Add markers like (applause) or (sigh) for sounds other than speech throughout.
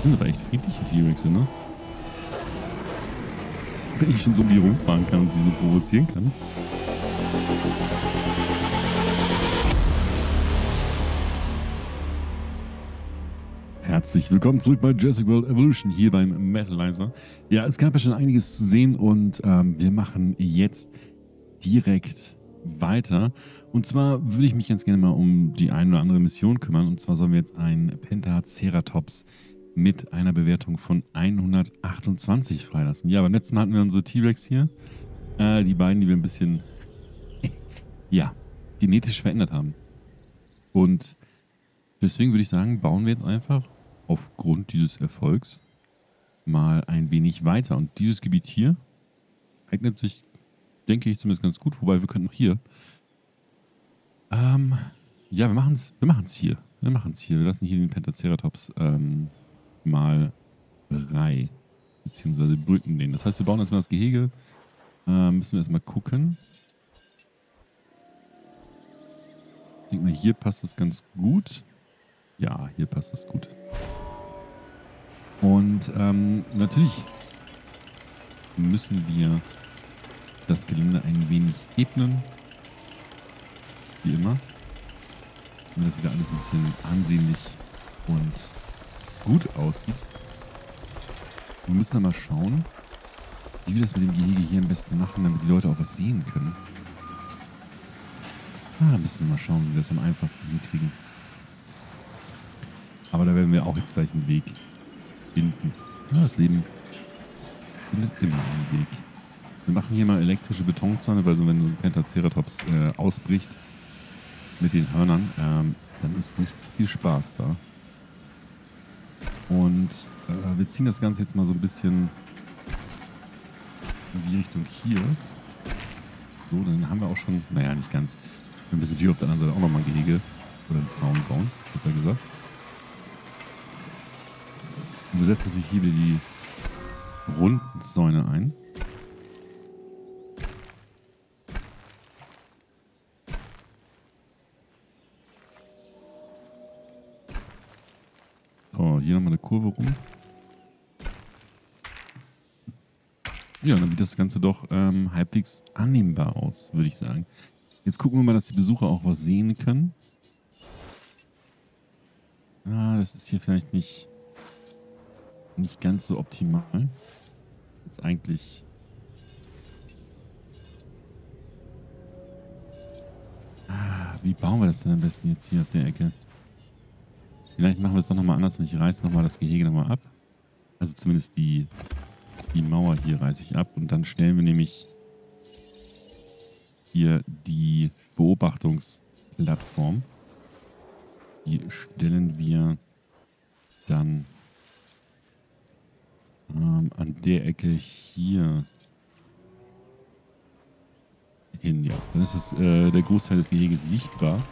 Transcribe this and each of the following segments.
Das sind aber echt friedliche T-Rexe, ne? Wenn ich schon so um die rumfahren kann und sie so provozieren kann. Herzlich willkommen zurück bei Jurassic World Evolution hier beim Metalizer. Ja, es gab ja schon einiges zu sehen und ähm, wir machen jetzt direkt weiter. Und zwar würde ich mich ganz gerne mal um die eine oder andere Mission kümmern. Und zwar sollen wir jetzt ein Pentaceratops mit einer Bewertung von 128 freilassen. Ja, beim letzten Mal hatten wir unsere T-Rex hier. Äh, die beiden, die wir ein bisschen, (laughs) ja, genetisch verändert haben. Und deswegen würde ich sagen, bauen wir jetzt einfach aufgrund dieses Erfolgs mal ein wenig weiter. Und dieses Gebiet hier eignet sich, denke ich, zumindest ganz gut. Wobei wir können noch hier. Ähm, ja, wir machen es wir hier. Wir machen es hier. Wir lassen hier den Pentaceratops ähm, mal Brei. Beziehungsweise brüten den. Das heißt, wir bauen erstmal das Gehege. Ähm, müssen wir erstmal gucken. Ich denke mal, hier passt das ganz gut. Ja, hier passt das gut. Und ähm, natürlich müssen wir das Gelände ein wenig ebnen. Wie immer. Damit das wieder alles ein bisschen ansehnlich und gut aussieht. Wir müssen mal schauen, wie wir das mit dem Gehege hier am besten machen, damit die Leute auch was sehen können. Ah, da müssen wir mal schauen, wie wir das am einfachsten hinkriegen. Aber da werden wir auch jetzt gleich einen Weg finden. Ja, das Leben findet immer einen Weg. Wir machen hier mal elektrische Betonzäune, weil so, wenn so ein Pentaceratops äh, ausbricht mit den Hörnern, ähm, dann ist nicht so viel Spaß da. Und äh, wir ziehen das Ganze jetzt mal so ein bisschen in die Richtung hier. So, dann haben wir auch schon, naja, nicht ganz. Wir müssen natürlich auf der anderen Seite auch nochmal ein Gehege oder einen Zaun bauen, besser gesagt. Und wir setzen natürlich hier wieder die runden Zäune ein. So, hier nochmal eine Kurve rum. Ja, dann sieht das Ganze doch ähm, halbwegs annehmbar aus, würde ich sagen. Jetzt gucken wir mal, dass die Besucher auch was sehen können. Ah, das ist hier vielleicht nicht, nicht ganz so optimal. Jetzt eigentlich... Ah, wie bauen wir das denn am besten jetzt hier auf der Ecke? Vielleicht machen wir es doch nochmal anders und ich reiße nochmal das Gehege nochmal ab. Also zumindest die, die Mauer hier reiße ich ab und dann stellen wir nämlich hier die Beobachtungsplattform. Die stellen wir dann ähm, an der Ecke hier hin. Ja, dann ist es, äh, der Großteil des Geheges sichtbar.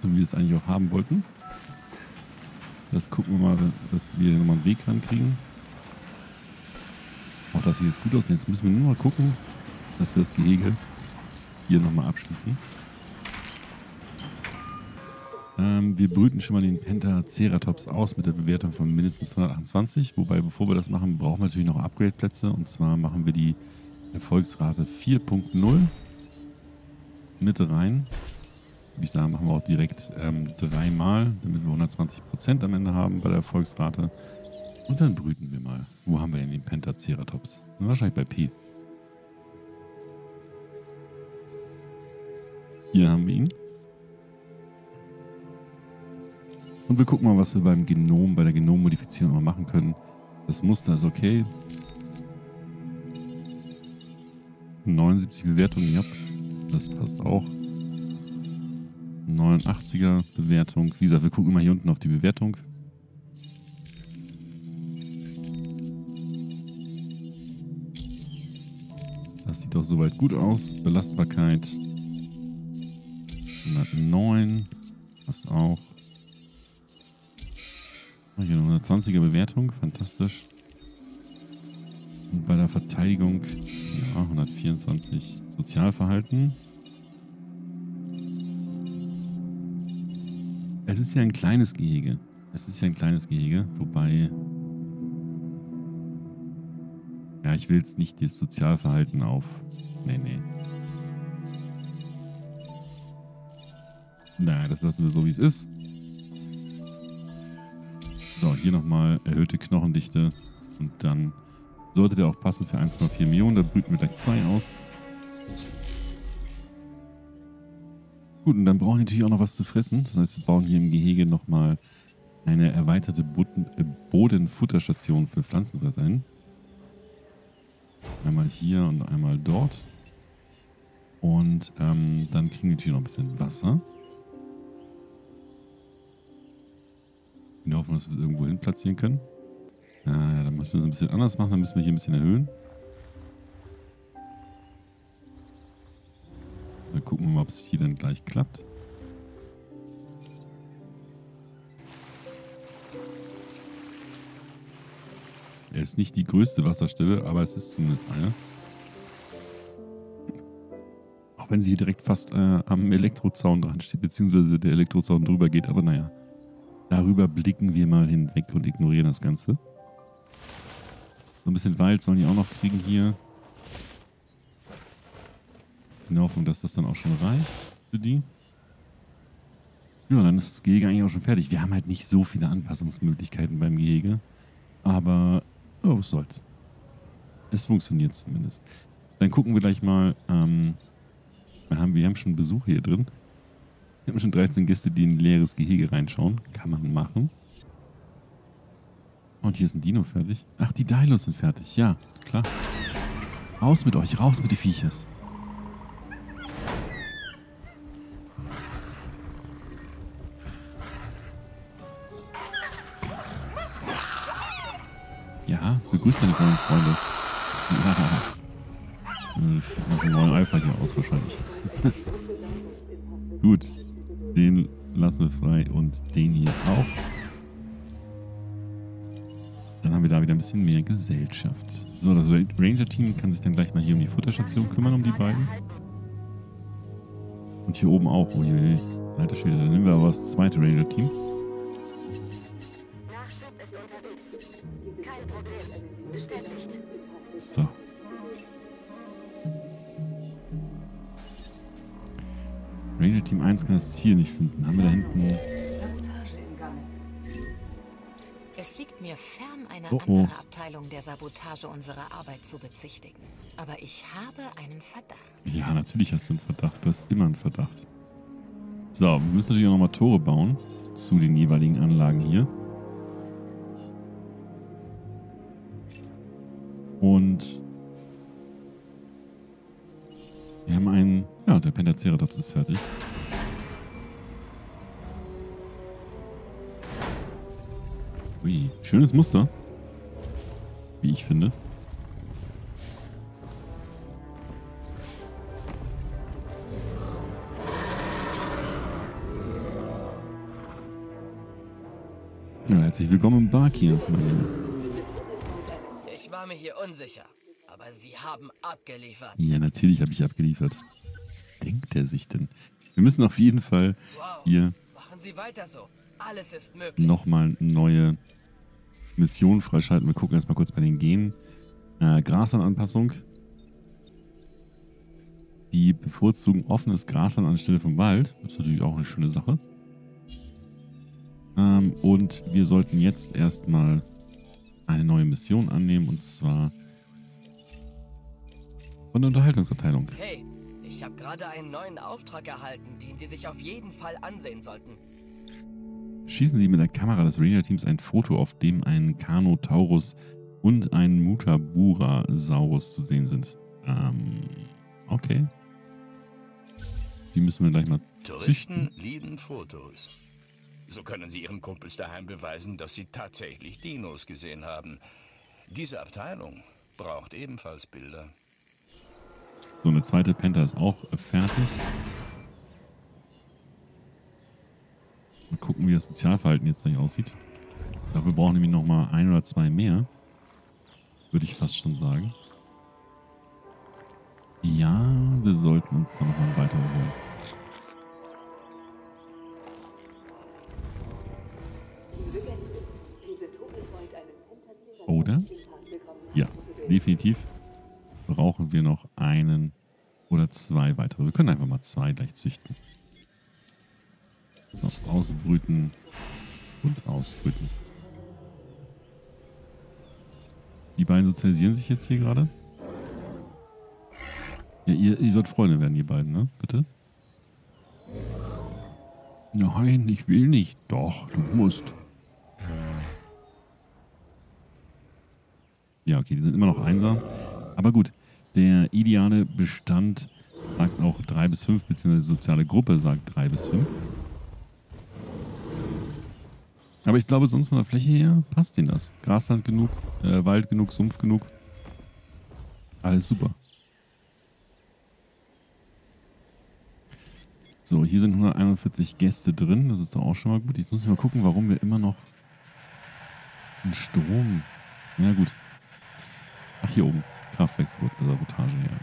So wie wir es eigentlich auch haben wollten. Das gucken wir mal, dass wir nochmal einen Weg rankriegen. Auch das sieht jetzt gut aus. Jetzt müssen wir nur mal gucken, dass wir das Gehege hier nochmal abschließen. Ähm, wir brüten schon mal den Pentaceratops aus mit der Bewertung von mindestens 128. Wobei, bevor wir das machen, brauchen wir natürlich noch Upgrade-Plätze. Und zwar machen wir die Erfolgsrate 4.0 mit rein. Würde ich sagen, machen wir auch direkt ähm, dreimal, damit wir 120% am Ende haben bei der Erfolgsrate. Und dann brüten wir mal. Wo haben wir denn den Pentaceratops? Wahrscheinlich bei P. Hier haben wir ihn. Und wir gucken mal, was wir beim Genom, bei der Genommodifizierung mal machen können. Das Muster ist okay. 79 Bewertungen, ja. Das passt auch. 89er Bewertung. Wie gesagt, wir gucken mal hier unten auf die Bewertung. Das sieht doch soweit gut aus. Belastbarkeit 109. Passt auch. Hier eine 120er Bewertung. Fantastisch. Und bei der Verteidigung ja, 124 Sozialverhalten. Ist ja ein kleines Gehege. Es ist ja ein kleines Gehege, wobei... Ja, ich will jetzt nicht das Sozialverhalten auf... Nee, nee. Naja, das lassen wir so, wie es ist. So, hier nochmal erhöhte Knochendichte. Und dann sollte der auch passen für 1,4 Millionen. Da brüten wir gleich zwei aus. Gut, und dann brauchen wir natürlich auch noch was zu fressen. Das heißt, wir bauen hier im Gehege nochmal eine erweiterte äh, Bodenfutterstation für Pflanzenfresser hin. Einmal hier und einmal dort. Und ähm, dann kriegen wir natürlich noch ein bisschen Wasser. Wir hoffen, dass wir es irgendwo hin platzieren können. Ja, ja, dann müssen wir es ein bisschen anders machen. Dann müssen wir hier ein bisschen erhöhen. Dann gucken wir mal, ob es hier dann gleich klappt. Er ist nicht die größte Wasserstelle, aber es ist zumindest eine. Auch wenn sie hier direkt fast äh, am Elektrozaun dran steht, beziehungsweise der Elektrozaun drüber geht, aber naja. Darüber blicken wir mal hinweg und ignorieren das Ganze. So ein bisschen Wald sollen die auch noch kriegen hier. In der Hoffnung, dass das dann auch schon reicht für die. Ja, dann ist das Gehege eigentlich auch schon fertig. Wir haben halt nicht so viele Anpassungsmöglichkeiten beim Gehege. Aber, oh, was soll's. Es funktioniert zumindest. Dann gucken wir gleich mal. Ähm, wir, haben, wir haben schon Besuche hier drin. Wir haben schon 13 Gäste, die in ein leeres Gehege reinschauen. Kann man machen. Und hier ist ein Dino fertig. Ach, die Dilos sind fertig. Ja, klar. Raus mit euch, raus mit den Viechers. Begrüßt deine neuen Freunde. Ja. Ich neuen Alpha hier aus wahrscheinlich. (laughs) Gut. Den lassen wir frei und den hier auch. Dann haben wir da wieder ein bisschen mehr Gesellschaft. So, das Ranger-Team kann sich dann gleich mal hier um die Futterstation kümmern, um die beiden. Und hier oben auch. Oh je, alter Schwede. Dann nehmen wir aber das zweite Ranger-Team. Kann das Ziel nicht finden. Haben wir da hinten Es liegt mir fern, eine oh oh. andere Abteilung der Sabotage unserer Arbeit zu bezichtigen. Aber ich habe einen Verdacht. Ja, natürlich hast du einen Verdacht. Du hast immer einen Verdacht. So, wir müssen natürlich auch nochmal Tore bauen zu den jeweiligen Anlagen hier. Und wir haben einen, ja, der Pentaceratops ist fertig. Ui, schönes Muster. Wie ich finde. Ja, herzlich willkommen im Barkier, meine Ich war mir hier unsicher, aber Sie haben abgeliefert. Ja, natürlich habe ich abgeliefert. Was denkt er sich denn? Wir müssen auf jeden Fall wow. hier Machen Sie weiter so. Alles ist möglich. Nochmal neue Mission freischalten. Wir gucken erstmal kurz bei den Genen. Äh, Graslandanpassung. Die bevorzugen offenes Grasland anstelle vom Wald. Das ist natürlich auch eine schöne Sache. Ähm, und wir sollten jetzt erstmal eine neue Mission annehmen. Und zwar von der Unterhaltungsabteilung. Hey, ich habe gerade einen neuen Auftrag erhalten, den Sie sich auf jeden Fall ansehen sollten. Schießen Sie mit der Kamera des Ranger-Teams ein Foto, auf dem ein Carnotaurus und ein Mutabura-Saurus zu sehen sind. Ähm, okay. Die müssen wir gleich mal Touristen lieben Fotos. So können sie ihren Kumpels daheim beweisen, dass sie tatsächlich Dinos gesehen haben. Diese Abteilung braucht ebenfalls Bilder. So, eine zweite Penta ist auch fertig. und gucken, wie das Sozialverhalten jetzt gleich aussieht. Dafür brauchen wir nämlich nochmal ein oder zwei mehr. Würde ich fast schon sagen. Ja, wir sollten uns da nochmal weiterholen. Oder? Ja, definitiv brauchen wir noch einen oder zwei weitere. Wir können einfach mal zwei gleich züchten. So, ausbrüten und ausbrüten. Die beiden sozialisieren sich jetzt hier gerade. Ja, ihr, ihr sollt Freunde werden, die beiden, ne? Bitte? Nein, ich will nicht. Doch, du musst. Ja, okay, die sind immer noch einsam. Aber gut, der ideale Bestand sagt auch 3 bis 5, beziehungsweise soziale Gruppe sagt 3 bis 5. Aber ich glaube, sonst von der Fläche her passt denen das. Grasland genug, äh, Wald genug, Sumpf genug. Alles super. So, hier sind 141 Gäste drin. Das ist doch auch schon mal gut. Jetzt muss ich mal gucken, warum wir immer noch einen Strom... Ja gut. Ach, hier oben. Kraftwerkssabotage, ja.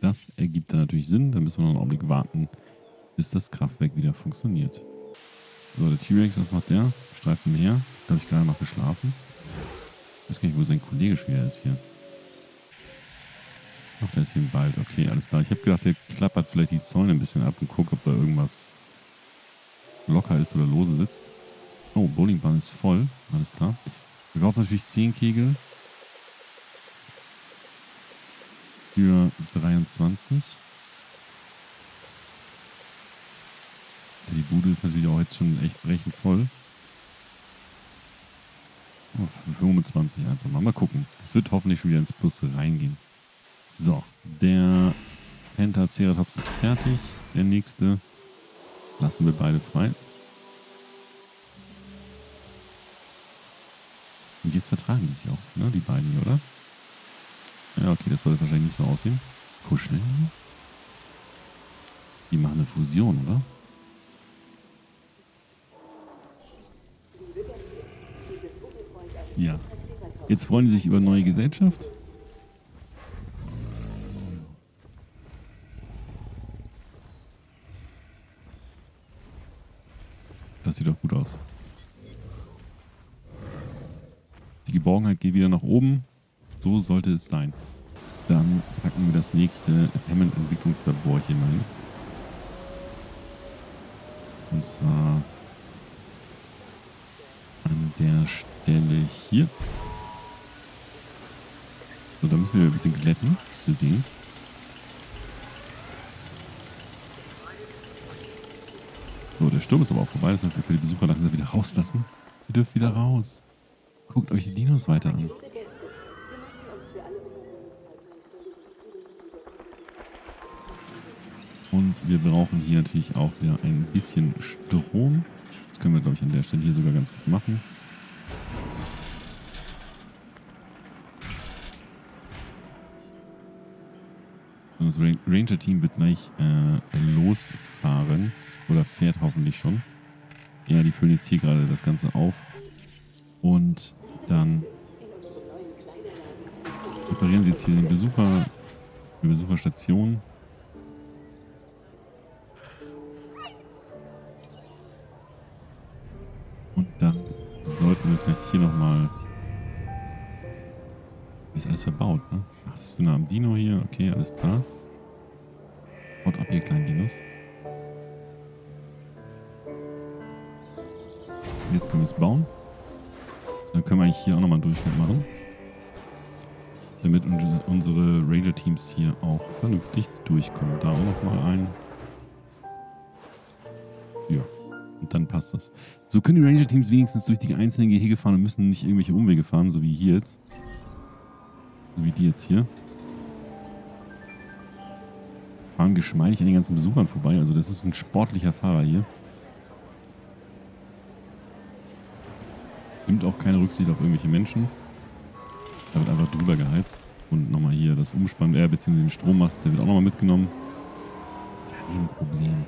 Das ergibt dann natürlich Sinn. Da müssen wir noch einen Augenblick warten, bis das Kraftwerk wieder funktioniert. So, der T-Rex, was macht der? Streift ihm her. Da habe ich gerade noch geschlafen. Ich weiß gar nicht, wo sein Kollege schon wieder ist hier. Ach, der ist hier im Wald. Okay, alles klar. Ich habe gedacht, der klappert vielleicht die Zäune ein bisschen ab und guckt, ob da irgendwas locker ist oder lose sitzt. Oh, Bowlingbahn ist voll. Alles klar. Wir brauchen natürlich 10 Kegel. Für 23. Die Bude ist natürlich auch jetzt schon echt brechend voll. Oh, 25 einfach mal. Mal gucken. Das wird hoffentlich schon wieder ins Plus reingehen. So, der Pentaceratops ist fertig. Der nächste lassen wir beide frei. Und jetzt vertragen die sich auch, ne? Die beiden hier, oder? Ja, okay, das sollte wahrscheinlich nicht so aussehen. Kuscheln. Die machen eine Fusion, oder? Ja. Jetzt freuen die sich über neue Gesellschaft. Das sieht doch gut aus. Die Geborgenheit geht wieder nach oben. So sollte es sein. Dann packen wir das nächste Hammond-Entwicklungslabor hier mal. Und zwar an der Stelle hier. So, da müssen wir ein bisschen glätten. Wir sehen es. So, der Sturm ist aber auch vorbei. Das heißt, wir können die Besucher langsam wieder rauslassen. Ihr dürft wieder raus. Guckt euch die Dinos weiter an. Und wir brauchen hier natürlich auch wieder ein bisschen Strom. Das können wir, glaube ich, an der Stelle hier sogar ganz gut machen. Das Ranger-Team wird gleich äh, losfahren. Oder fährt hoffentlich schon. Ja, die füllen jetzt hier gerade das Ganze auf. Und dann reparieren sie jetzt hier den Besucher, die Besucherstation. Und dann sollten wir vielleicht hier nochmal... Ist alles verbaut, ne? Ach, das ist nah am Dino hier. Okay, alles klar. Haut ab, ihr kleinen Dinos. Jetzt können wir es bauen. Dann können wir eigentlich hier auch nochmal einen Durchgang machen. Damit unsere Ranger-Teams hier auch vernünftig durchkommen. Da auch nochmal ein. Ja. Und dann passt das. So können die Ranger-Teams wenigstens durch die einzelnen Gehege fahren und müssen nicht irgendwelche Umwege fahren, so wie hier jetzt. So wie die jetzt hier. Fahren geschmeidig an den ganzen Besuchern vorbei. Also das ist ein sportlicher Fahrer hier. Nimmt auch keine Rücksicht auf irgendwelche Menschen. Da wird einfach drüber geheizt. Und nochmal hier das Umspann, äh, beziehungsweise den Strommast, der wird auch nochmal mitgenommen. Kein Problem.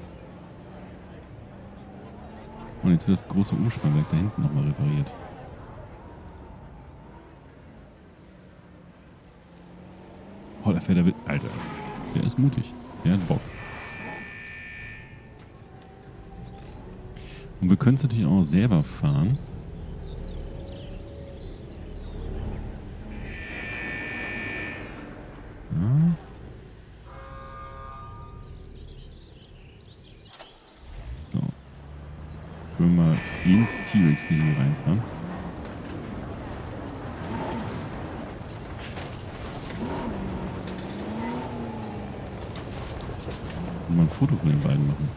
Und jetzt wird das große Umspannwerk da hinten nochmal repariert. der fährt der Alter. Der ist mutig. Der hat Bock. Und wir können es natürlich auch selber fahren. So. Können wir mal ins T-Rex-Gehege reinfahren. Foto von den beiden machen.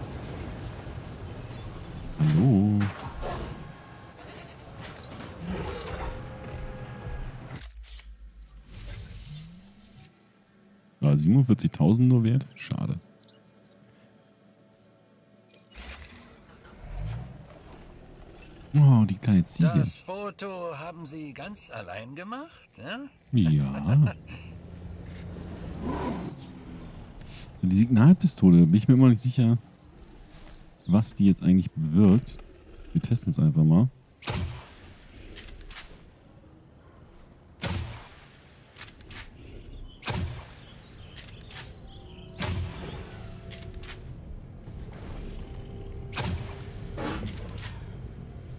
Hallo. Ah, 47.000 nur wert? Schade. Oh, die kleine Ziege. Das Foto haben Sie ganz allein gemacht, ja? Ja. (laughs) Die Signalpistole, bin ich mir immer nicht sicher, was die jetzt eigentlich bewirkt. Wir testen es einfach mal.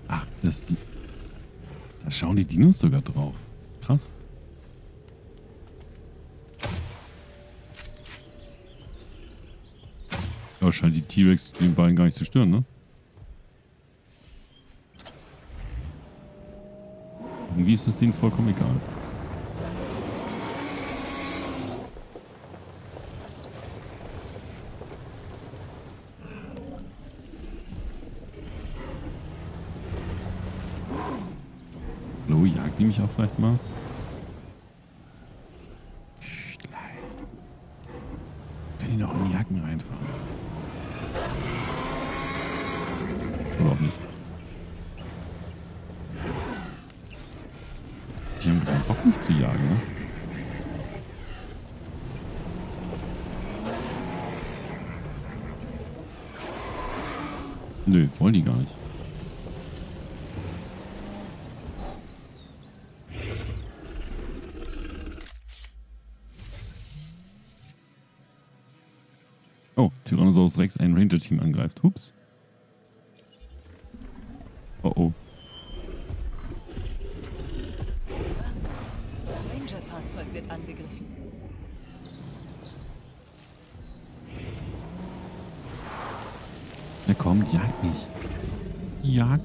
Ach, das, da schauen die Dinos sogar drauf. Krass. Ja, scheint die T-Rex den beiden gar nicht zu stören, ne? Irgendwie ist das denen vollkommen egal. Hallo, jagt die mich auch vielleicht mal? Psst, leise. Können die noch in die Jacken reinfahren? Oder auch nicht. Die haben keinen Bock, mich zu jagen, ne? Nö, wollen die gar nicht. Oh, Tyrannosaurus Rex ein Ranger-Team angreift. Hups.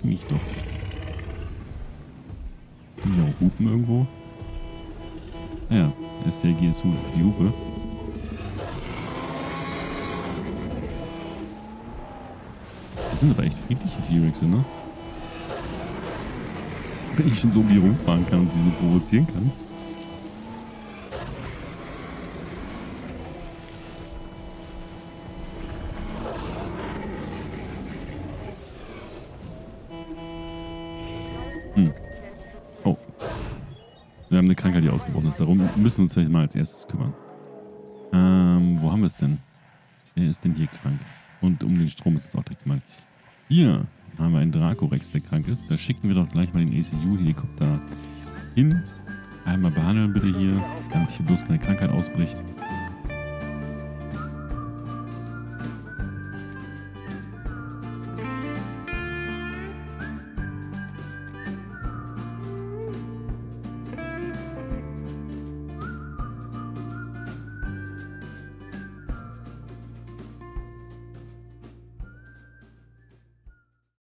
Jag mich doch. Kann ich auch hupen irgendwo? Ja, ist der GSU die Hupe. Das sind aber echt friedliche T-Rexe, ne? Wenn ich schon so um die rumfahren kann und sie so provozieren kann. Müssen wir uns vielleicht mal als erstes kümmern. Ähm, wo haben wir es denn? Wer ist denn hier krank? Und um den Strom ist es auch direkt mal. Hier haben wir einen Dracorex, der krank ist. Da schicken wir doch gleich mal den ACU-Helikopter hin. Einmal behandeln bitte hier, damit hier bloß keine Krankheit ausbricht.